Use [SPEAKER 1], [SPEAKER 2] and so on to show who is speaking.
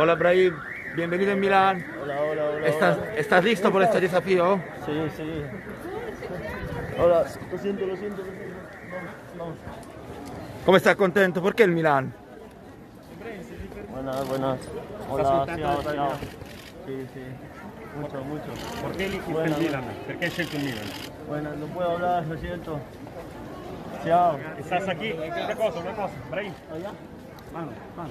[SPEAKER 1] Hola Brahim, bienvenido en Milán.
[SPEAKER 2] Hola, hola, hola.
[SPEAKER 1] ¿Estás,
[SPEAKER 2] hola.
[SPEAKER 1] ¿Estás listo por este desafío?
[SPEAKER 2] Sí, sí. Hola, lo siento, lo siento, lo siento. Vamos, vamos.
[SPEAKER 1] ¿Cómo estás contento? ¿Por qué el Milán?
[SPEAKER 2] Buenas, buenas. Hola, ciao, ciao. Sì, sì. Mucho, mucho.
[SPEAKER 3] Perché il
[SPEAKER 2] Buona,
[SPEAKER 3] Milan? Perché hai scelto il Milan?
[SPEAKER 2] Bueno, no puedo hablar, lo siento. Ciao.
[SPEAKER 3] Estás aquí, una cosa, una cosa, Brahim,
[SPEAKER 2] Allá.
[SPEAKER 3] mano, mano.